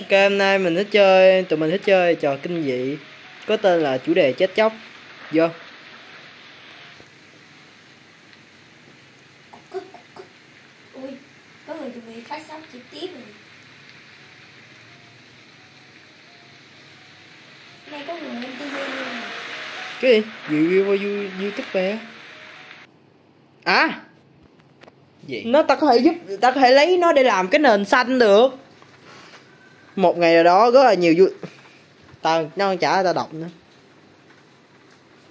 Ok hôm nay mình thích chơi tụi mình thích chơi trò kinh dị có tên là chủ đề chết chóc vô Cúc, cúc, cúc. Ui, có người chuẩn bị phát sóng trực tiếp rồi. Đây có người lên TV luôn. cái gì review qua You- youtube về à gì nó ta có thể giúp ta có thể lấy nó để làm cái nền xanh được một ngày nào đó rất là nhiều vui ta nó trả ta đọc nữa.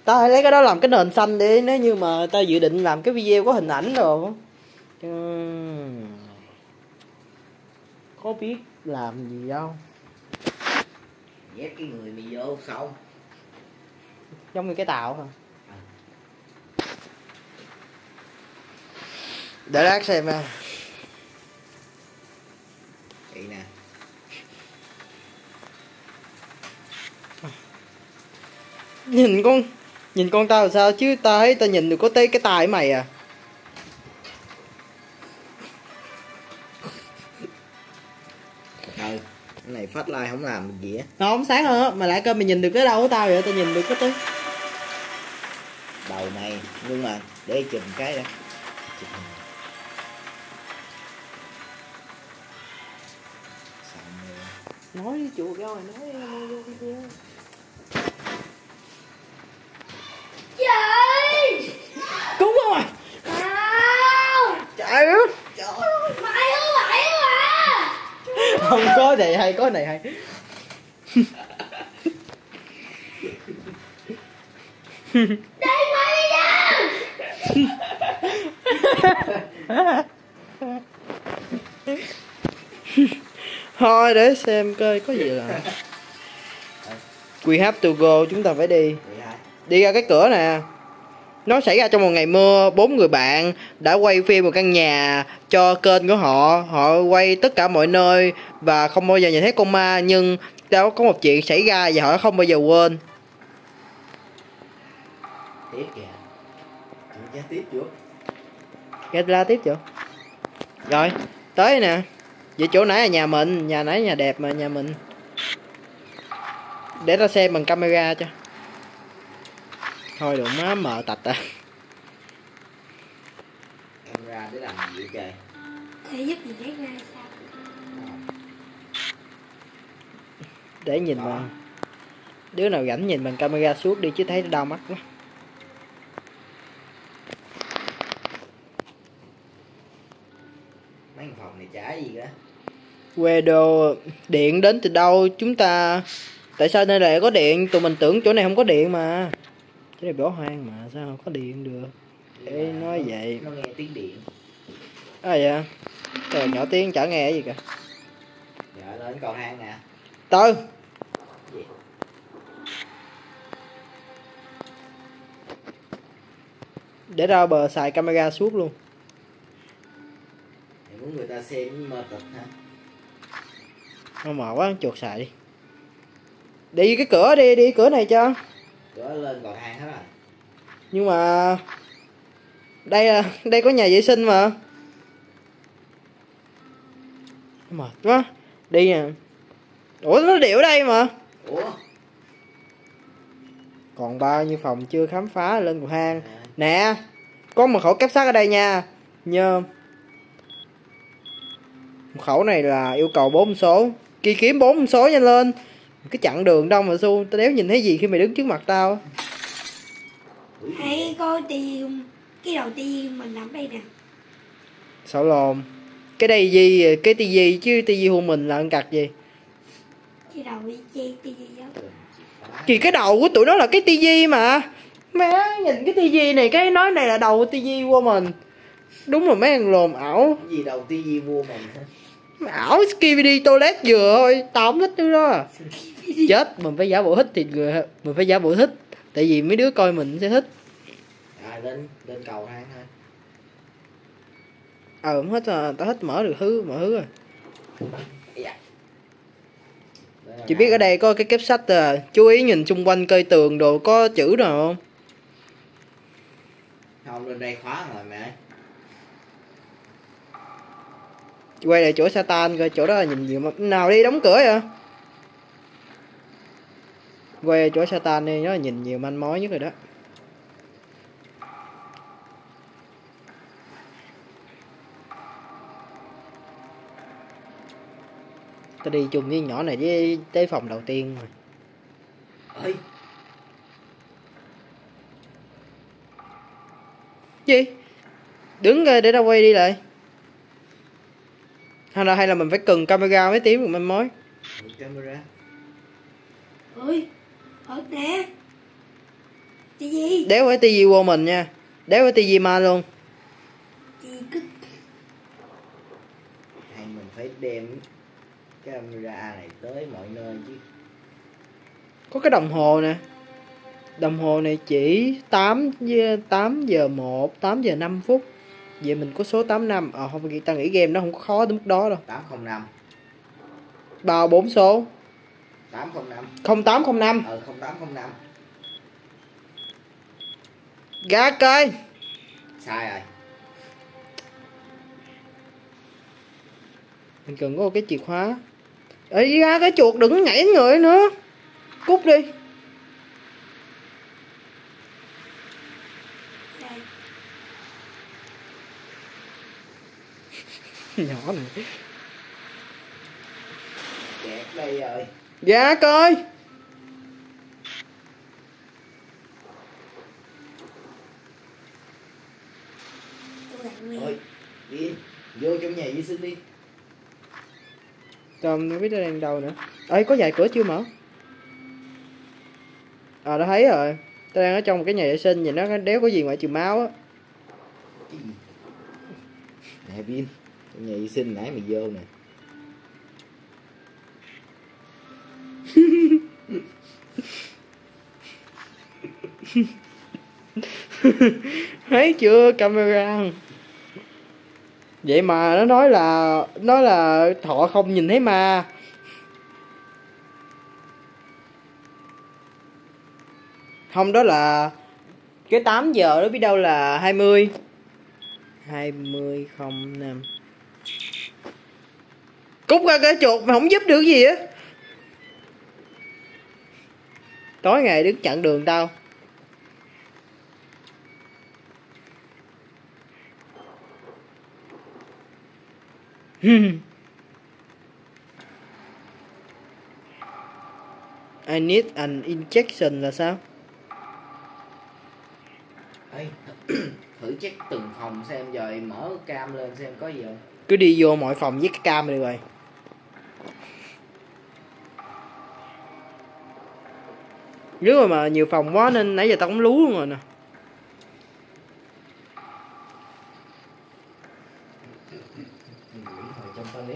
Ta có thể lấy cái đó làm cái nền xanh để nếu như mà ta dự định làm cái video có hình ảnh rồi có biết làm gì đâu. Nhét cái người mày vô xong. Giống như cái tạo hả? Để lát xem nha nhìn con nhìn con tao là sao chứ tao thấy tao nhìn được có tới cái tai mày à. Ừ cái này phát like không làm được gì á. Nó không sáng hơn á mà lại coi mày nhìn được cái đâu của tao vậy? Tao nhìn được cái tới đầu này nhưng mà để chùm cái chùm. Rồi nói đi chuột rồi nói nói vô video Trời! cúng không à Nào! trời ơi Mày ơi, mày à! không có này hay. Đây mày thôi để xem coi có gì là we have to go chúng ta phải đi. Đi ra cái cửa nè nó xảy ra trong một ngày mưa bốn người bạn đã quay phim một căn nhà cho kênh của họ. Họ quay tất cả mọi nơi và không bao giờ nhìn thấy con ma nhưng đã có một chuyện xảy ra và họ không bao giờ quên. Tiếp kìa. Chịu giá tiếp chưa nghe la tiếp chưa rồi tới nè. Vậy chỗ nãy là nhà mình nhà nãy nhà đẹp mà nhà mình. Để ta xem bằng camera cho thôi đừng má mờ tạch à. Em ra để làm gì trời Thế giúp gì đấy ra sao? để nhìn mà. Đứa nào rảnh nhìn bằng camera suốt đi chứ thấy nó đau mắt quá. Mấy phòng này trả gì đó quê đồ điện đến từ đâu chúng ta? Tại sao nơi này có điện? Tụi mình tưởng chỗ này không có điện mà chỗ này bỏ hoang mà sao không có điện được? Ê, nói vậy. nó nghe tiếng điện. À dạ. Trời nhỏ tiếng chả nghe gì cả. Dạ lên cầu thang nè. Tư. Gì để ra bờ xài camera suốt luôn. Mày muốn người ta xem mơ tịch hả? Nó mờ quá chuột xài đi. Đi cái cửa đi đi cửa này cho cửa lên cầu thang hết rồi. Nhưng mà đây là đây có nhà vệ sinh mà. Mệt quá. Đi nè ủa nó điệu đây mà. Ủa? Còn bao nhiêu phòng chưa khám phá lên cầu thang. À, nè có một khẩu kép sắt ở đây nha. Nhớ khẩu này là yêu cầu bốn số. Kia kiếm bốn số nhanh lên cái chặn đường đâu mà su tao đéo nhìn thấy gì khi mày đứng trước mặt tao? Hãy coi tiền cái đầu tiên mình làm đây nè. sợ lồn? Cái đây gì? Cái tivi chứ tivi hôn mình là ăn cặt gì? Cái đầu chi gì đó. thì cái đầu của tụi nó là cái tivi mà. Má nhìn cái tivi này cái nói này là đầu tivi của mình đúng rồi mấy thằng lồn ảo. Cái gì đầu tiên mua mình ảo skibidi toilet vừa thôi tao không thích thứ đó. Chết mình phải giả bộ thích thì người mình phải giả bộ thích tại vì mấy đứa coi mình sẽ thích rồi lên lên cầu thang thôi. Ờ không hết à tao thích mở được thứ mọi thứ rồi. Dạ. Cầu biết ở đây có cái kép sách à chú ý nhìn xung quanh cây tường đồ có chữ nào không? Không lên đây khóa rồi mẹ quay lại chỗ Satan coi chỗ đó là nhìn nhiều mà. Nào đi đóng cửa vậy? Quay lại chỗ Satan đi nó là nhìn nhiều manh mối nhất rồi đó. Ta đi chung với nhỏ này với tới phòng đầu tiên mà ơi gì? Đứng ra để tao quay đi lại hay là hay là mình phải cần camera mới tím được manh mối một camera. Ôi thật nè chị gì? Đéo phải tivi vô mình nha. Đéo phải tivi ma luôn. Chị cứ hay mình phải đem camera này tới mọi nơi chứ. Có cái đồng hồ nè. Đồng hồ này chỉ 8 giờ 8 giờ 1 8 giờ 5 phút vậy mình có số 85 ờ không nghĩ ta nghĩ game nó không có khó đến mức đó đâu. 805 bao bốn số. 805 0805 ờ 0805 gá cây sai rồi. Mình cần có cái chìa khóa. Ấy ra cái chuột đừng nhảy người nữa. Cút đi đây nhỏ này. Kẹt đây rồi. Dạ coi. Ôi đi. Vô trong nhà vệ sinh đi. Tom nó biết nó đang đâu nữa. Ấy có vài cửa chưa mở? À đã thấy rồi. Tao đang ở trong một cái nhà vệ sinh vậy nó đéo có gì ngoại trừ máu á. Cái gì? Nè trong nhà vệ sinh nãy mày vô nè. Thấy chưa, camera? Vậy mà nó nói là nói là thọ không nhìn thấy ma. Không, đó là cái 8 giờ đó biết đâu là 20 20 05 Cút ra cái chuột mà không giúp được gì á Tối ngày đứng chặn đường tao I need an injection là sao? Ê, thử check từng phòng xem rồi mở cam lên xem có gì không Cứ đi vô mọi phòng với cái cam đi rồi. Nếu mà, mà nhiều phòng quá nên nãy giờ tao cũng lú luôn rồi nè. trong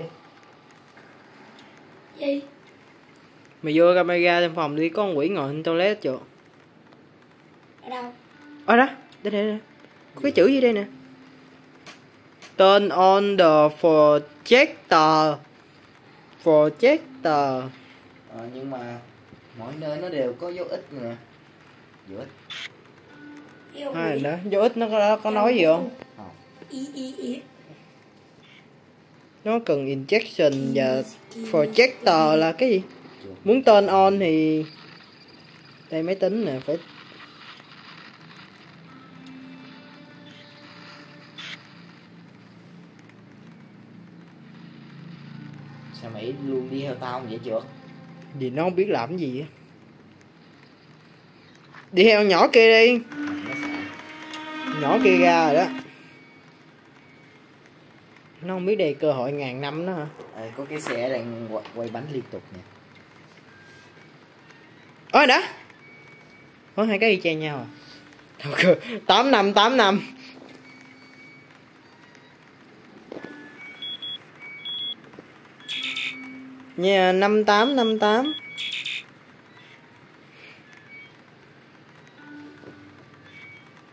gì Mày vô camera trong phòng đi, có con quỷ ngồi trên toilet chưa? ở đâu Ở đó, đây đây đây. Có cái chữ gì đây nè. Turn on the projector. Projector. ờ, nhưng mà mỗi nơi nó đều có dấu ít nè. Dấu Hai quỷ. đó, vô ích nó có, có nói gì không? không. Nó cần injection và projector là cái gì? Muốn turn on thì đây máy tính nè phải sao mày luôn đi theo tao vậy chưa vì nó không biết làm cái gì á. Đi theo nhỏ kia đi, nhỏ kia ra rồi đó. Nó không biết đây cơ hội ngàn năm đó hả? Ê, có cái xe đang quay, quay bánh liên tục nè Ôi đã. Có hai cái y chang nhau à? Thôi, 8 năm 8 năm. Năm tám năm tám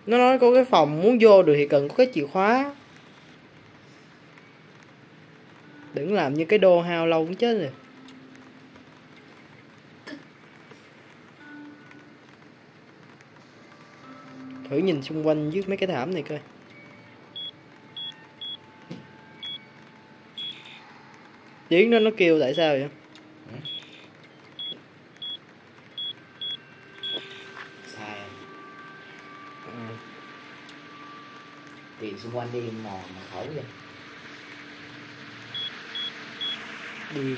Nó nói có cái phòng muốn vô được thì cần có cái chìa khóa. Đừng làm như cái đô hao lâu cũng chết rồi. Thử nhìn xung quanh dưới mấy cái thảm này coi. Tiếng đó nó kêu tại sao vậy? Sai điện xung quanh đi mòn mà khẩu vậy. Điên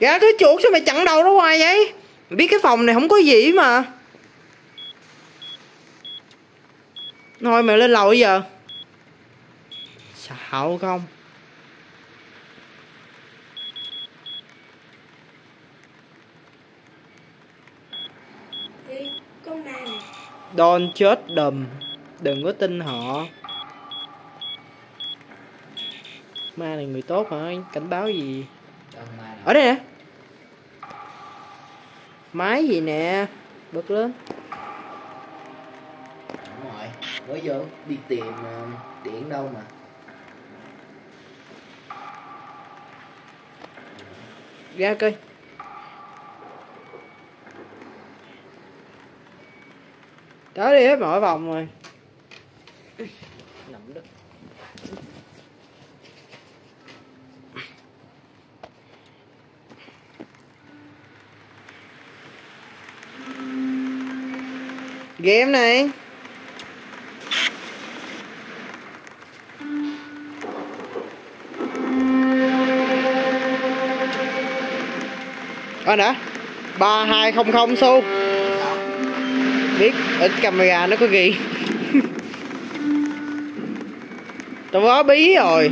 Dạ cái chuột sao mày chặn đầu nó hoài vậy? Mày biết cái phòng này không có gì mà. Thôi mày lên lầu bây giờ. Xạo không Ê, con ma Don't chết đùm Đừng có tin họ. Ma này người tốt hả? Cảnh báo gì. Ở đây nè. Máy gì nè? Bật lên. Đúng rồi. Mới vô đi tìm ờ, điện đâu mà. Ra coi tới đi hết mọi vòng rồi. Nằm đất game này. Coi đã ba hai không không xu. sao biết, ở camera nó có ghi. Tao quá bí rồi.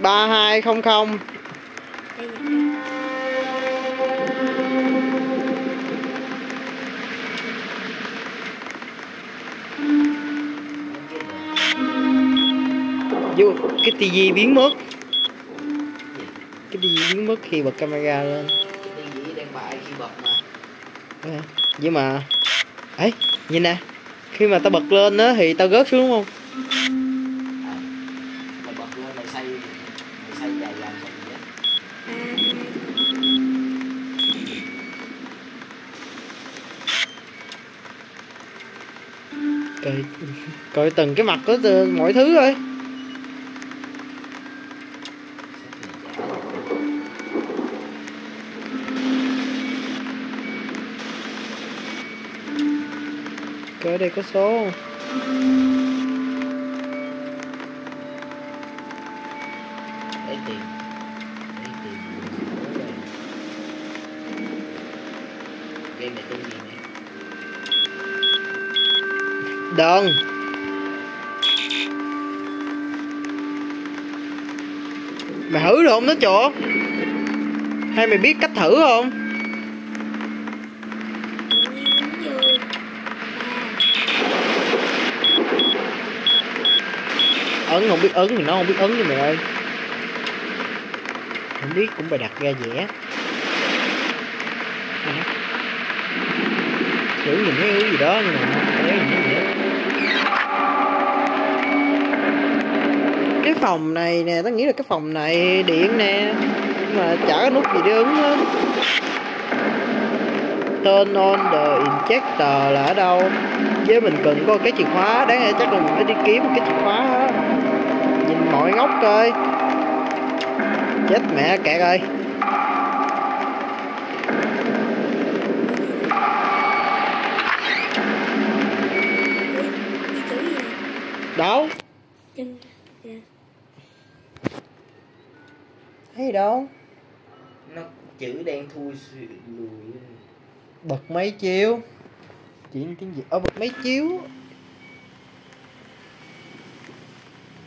ba hai không không. Vô, cái tivi biến mất. Cái tivi biến mất khi bật camera lên cái đi dĩ đang bại khi bật mà À, nhưng mà ấy nhìn nè. Khi mà tao bật lên á thì tao rớt xuống đúng không? Coi coi từng cái mặt từ- mọi thứ rồi ở đây có số lấy tiền. Lấy tiền game này tên gì này đơn mày thử được không nó chuột? Hay mày biết cách thử không tự nhiên đúng vô à ấn không biết ấn thì nó không biết ấn với mày ơi. Không biết cũng phải đặt ra dễ, thử nhìn thấy cái gì đó nhưng mà thấy nhìn thấy gì cái phòng này nè tao nghĩ là cái phòng này điện nè nhưng mà chả có nút gì để ứng hết turn on the injector là ở đâu? Với mình cần có cái chìa khóa đáng lẽ chắc là mình phải đi kiếm một cái chìa khóa hết mọi ngóc coi. Chết mẹ kẹt ơi. Đâu? Thấy đâu? Nó chữ đen thui lùi. Bật máy chiếu. Chuyện tiếng gì ở bật máy chiếu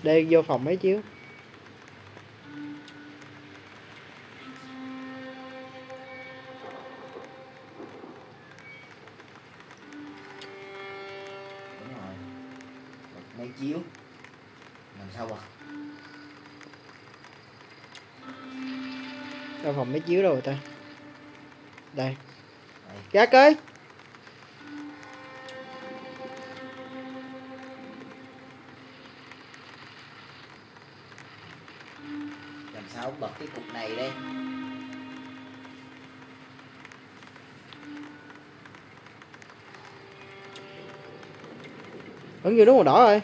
đây vô phòng máy chiếu. Đúng rồi. Bật máy chiếu. Làm sao bật? Đâu phòng máy chiếu đâu rồi ta? Đây. Đây. ra này đây. Vẫn như đúng màu đỏ rồi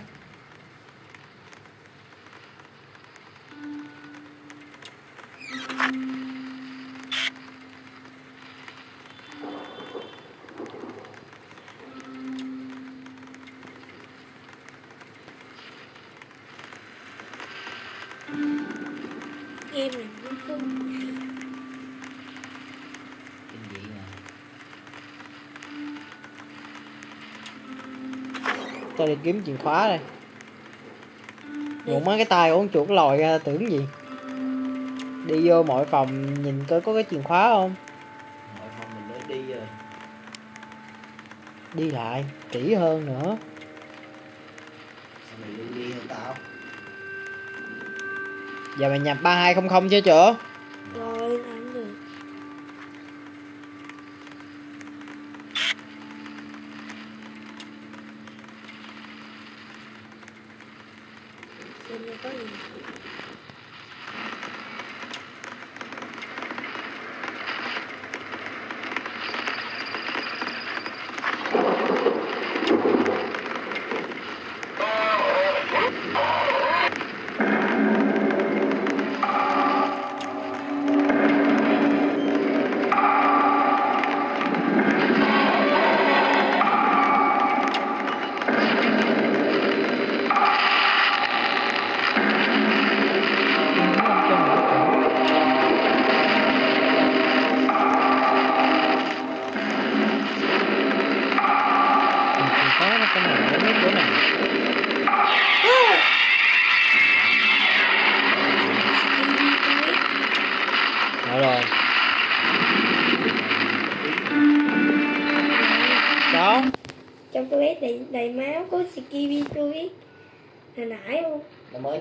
Game này cũng không kinh dị nè Tao đi kiếm chìa khóa đây. Ngủ mấy cái tay con chuột lòi ra tưởng gì? Đi vô mọi phòng nhìn coi có cái chìa khóa không? Mọi phòng mình đã đi rồi. Đi lại kỹ hơn nữa sao mày đi đi hơn tao Giờ mày nhập 3200 chưa chưa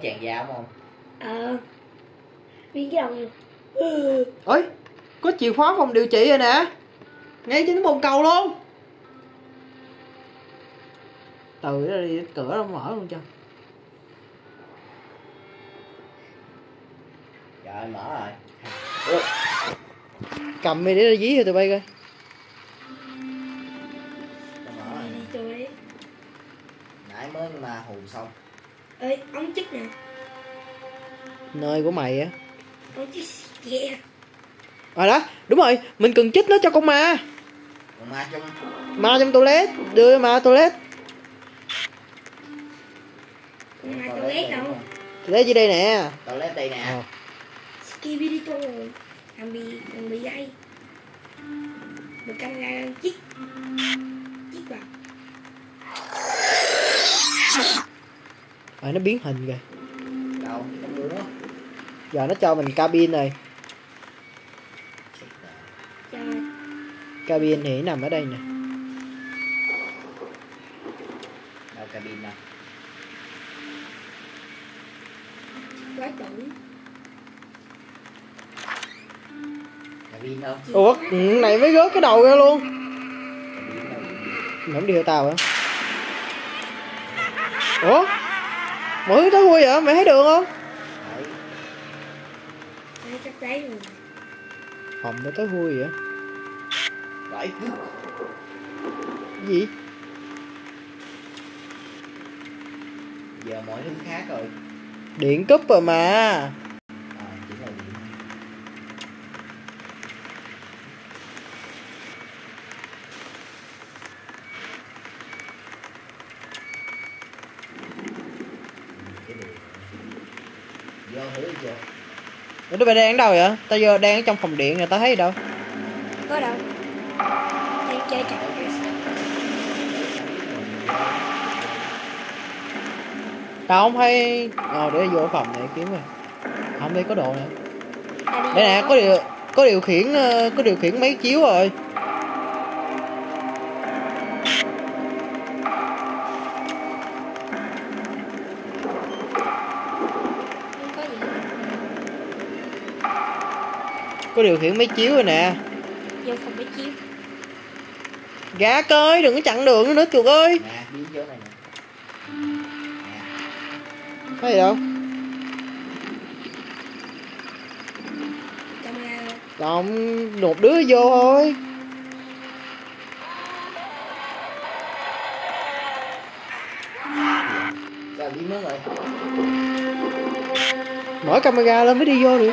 chàng da không? Ờ. Viên cái đầu. Ừ. Ôi Có chìa khóa phòng điều trị rồi nè. Ngay trên cái bồn cầu luôn. Từ đó đi cửa nó mở luôn cho. Trời mở rồi. Cầm đi để dí cho tụi bay coi. Rồi. Nãy mới mà hù xong Ơi, ống chích nè. Nơi của mày á Ống chích yeah. À đó đúng rồi Mình cần chích nó cho con ma còn ma trong Ma trong toilet Đưa ma toilet Con mai tôi lét đâu. Toilet dưới đây nè toilet đây nè Ờ. Skibi đi tôi. Thằng bị, thằng bị dây. Được camera chích. Chích vào. À, Nó biến hình kìa. Đâu? Á Giờ nó cho mình cabin này. Rồi. Cabin thì nằm ở đây nè. Đâu cabin đâu? Quá chuẩn. cabin đâu? Ủa này mới rớt cái đầu ra luôn. Không đi theo tao hả? Ủa Mọi thứ tối vui vậy mày thấy được không? Đấy, Đấy, chắc đấy rồi. Phòng nó tối vui vậy Cái gì? Giờ mọi thứ khác rồi. Điện cúp rồi mà à, chỉ là điện Ừ, cái điện vô thử đi chưa Ủa tụi bay đang ở đâu vậy? Tao giờ đang ở trong phòng điện rồi tao thấy đâu? Có đâu. Đang chơi chặt. Tao không thấy Ờ để vô phòng này kiếm rồi. Không đây có đồ nè. Đây nè có điều có điều khiển ờ, có điều khiển máy chiếu rồi có điều khiển máy chiếu rồi nè. Vô phòng máy chiếu. gá coi đừng có chặn đường nữa nữa chuột ơi. Nè biến chỗ này nè. Thấy gì đâu. Còn một đứa vô thôi. Sao biến mất rồi? Mở camera lên mới đi vô được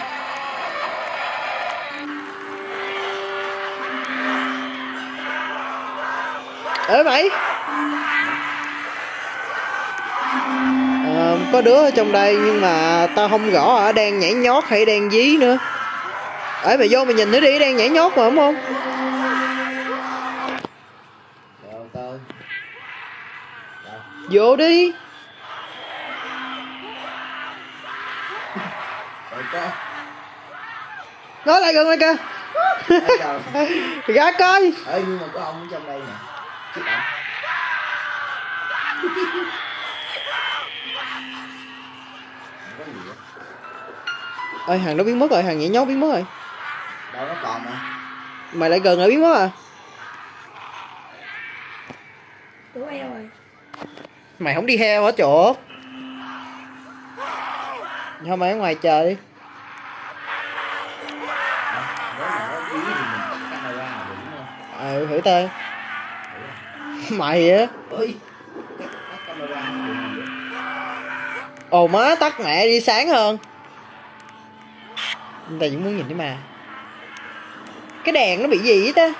ê mày. Ờ, có đứa ở trong đây nhưng mà tao không rõ ở đang nhảy nhót hay đang dí nữa? Ấy mày vô mày nhìn thử đi đang nhảy nhót mà đúng không? Vô đi. Nói lại gần lại kìa. Ra coi. Ê nhưng mà có ông ở trong đây nè Ơi hàng nó biến mất rồi hàng nhảy nhót biến mất rồi. Đâu nó còn mà. Mày lại gần lại biến mất à Đúng eo rồi. Mày không đi heo ở chỗ? Thôi mày ở ngoài chờ đi. Nếu mà nó ý mày á, ồ má tắt mẹ đi sáng hơn. Người ta chỉ muốn nhìn thấy mà cái đèn nó bị gì vậy ta?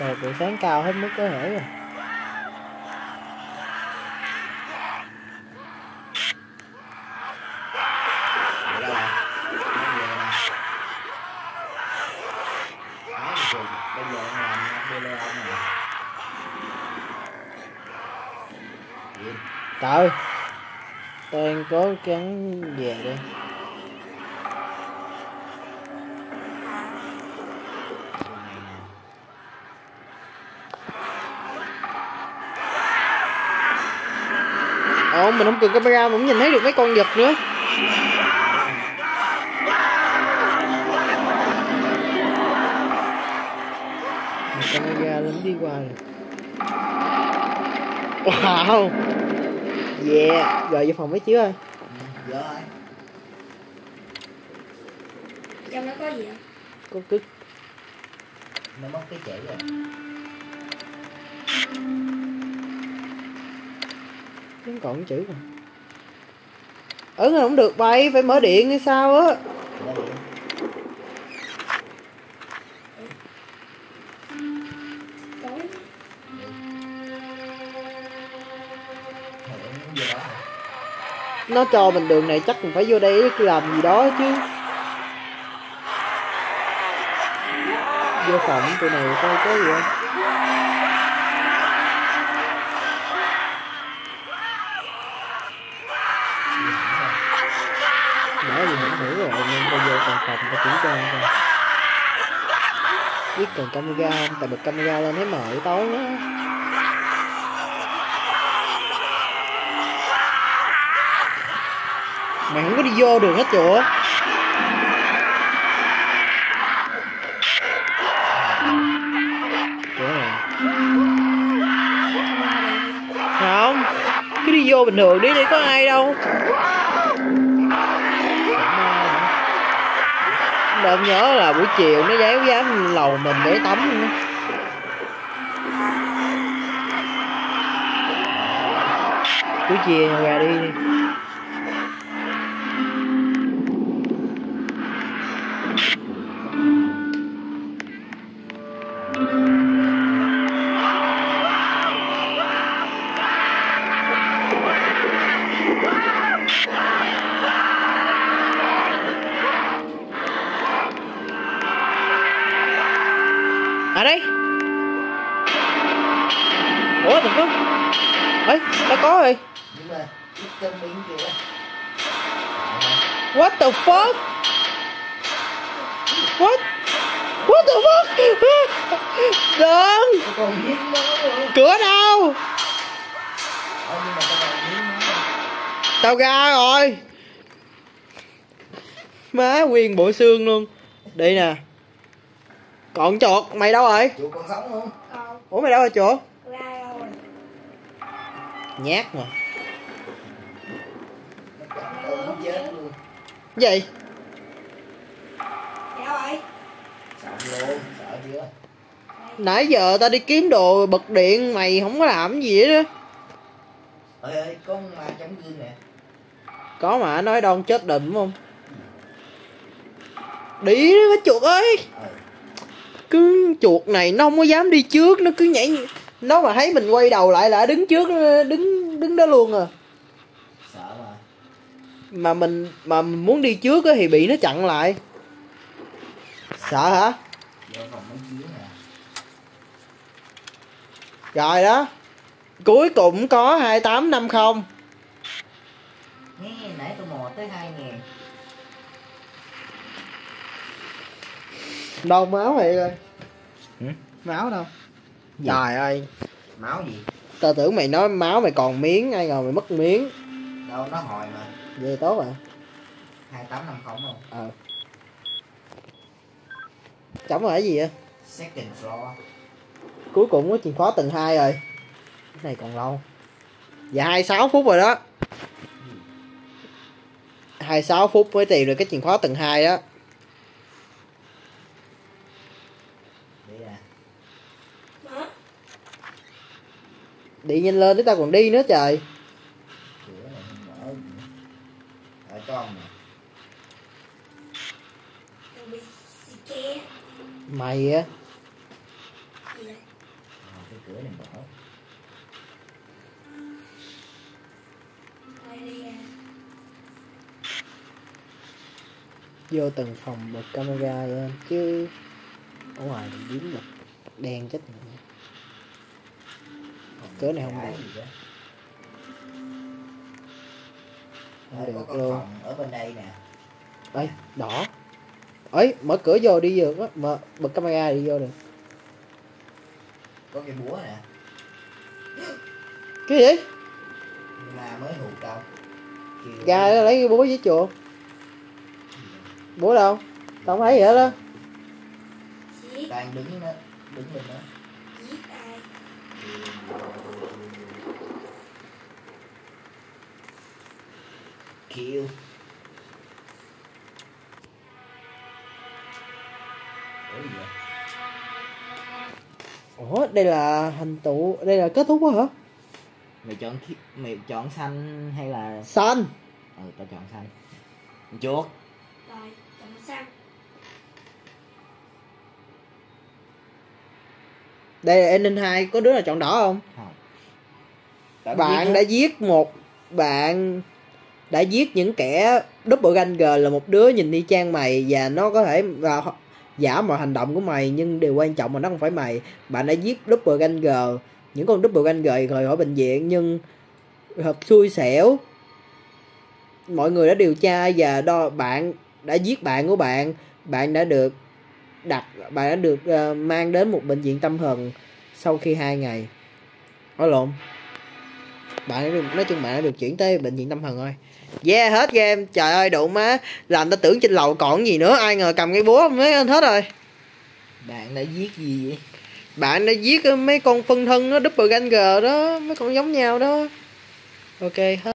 Trời buổi sáng cao hết mức có thể rồi. Tên về đi Ồ, mình không cần camera mà cũng nhìn thấy được mấy con vật nữa. Camera lên đi qua rồi. Wow. Yeah Rồi vô phòng mấy chứ ơi. Ừ, Dở ai? Trong đó có gì không? Có cứt Nó mất cái chỉ rồi. Vẫn còn cái chữ mà Ấn không được bay Phải mở điện hay sao á Nó cho mình đường này chắc mình phải vô đây làm gì đó chứ. Vô phòng tụi này coi có gì không? Gì không hiểu rồi, nên bây giờ còn phòng ta kiểm tra coi. Biết cần camera không? Tại bật camera lên thấy mờ tối quá. Mày không có đi vô được hết chỗ. Không Cứ đi vô bình thường đi, đi có ai đâu. Đợt nhớ là buổi chiều nó dám dám lầu mình để tắm nữa. Cứ chia ra đi. À đây. Ủa thật không? Ê, đã có rồi. What the fuck? What? What the fuck? Đừng. Cửa đâu. Tao ra rồi. Má nguyên bộ xương luôn. Đây nè Còn chuột Mày đâu rồi Chuột còn sống không? Còn Ủa mày đâu rồi chuột ra rồi Nhát mà. Gì Dạ rồi Sợ luôn, sợ chưa? Nãy giờ tao đi kiếm đồ bật điện Mày không có làm gì hết á Ơi ơi, có con ma chống gương nè. Có mà nói đâu chết đùm không đi với chuột ơi ừ. Cứ chuột này nó không có dám đi trước nó cứ nhảy nó mà thấy mình quay đầu lại là đứng trước đứng đứng đó luôn à. Sợ mà. Mà mình mà mình muốn đi trước á thì bị nó chặn lại. Sợ hả? Rồi đó. Cuối cùng có hai tám năm không? Nãy tôi mò tới hai ngàn đâu máu vậy rồi. Hử? máu đâu? Gì? trời ơi. Máu gì? Tao tưởng mày nói máu mày còn miếng ai ngờ mày mất miếng. Đâu nó hồi mà. Vậy tốt rồi hai tám năm không không ờ. Chống là cái gì vậy? Second floor. Cuối cùng có chìa khóa tầng 2 rồi. Cái này còn lâu. Dạ 26 phút rồi đó. 26 phút mới tìm được cái chìa khóa tầng 2 đó đi à Hả? Đi nhanh lên để tao còn đi nữa trời. Mày á. Vô từng phòng bật camera lên chứ. Ở ngoài thì biến bật đen chết Cửa này không được. Không được luôn. phòng ở bên đây nè. Ấy đỏ. Ấy mở cửa vô đi được á mở bật camera đi vô được. Có cái búa nè. Cái gì? Mà mới hụt đâu. Ra đó lấy cái búa với chuột. Búa đâu? Tao không thấy gì hết đó Giết đang đứng đó đứng lên đó Kêu Ủa đây là hành tụ đây là kết thúc á hả? Mày chọn mày chọn xanh hay là xanh. Ừ tao chọn xanh. Chuột. Rồi chọn xăng đây là ending 2 có đứa nào chọn đỏ không? Không. Bạn đã giết một bạn đã giết những kẻ doppelganger là một đứa nhìn y chang mày và nó có thể và giả mọi hành động của mày nhưng điều quan trọng là nó không phải mày. Bạn đã giết doppelganger những con doppelganger rời khỏi bệnh viện nhưng thật xui xẻo. Mọi người đã điều tra và đo bạn đã giết bạn của bạn. Bạn đã được đặt bạn đã được uh, mang đến một bệnh viện tâm thần sau khi hai ngày. Nói lộn. Bạn đã được nói chung bạn đã được chuyển tới bệnh viện tâm thần rồi yeah hết game. Trời ơi đụng má. Làm ta tưởng trên lầu còn gì nữa. Ai ngờ cầm cái búa mới hết rồi. Bạn đã giết gì vậy? Bạn đã giết mấy con phân thân nó doppelganger đó. Mấy con giống nhau đó. Ok hết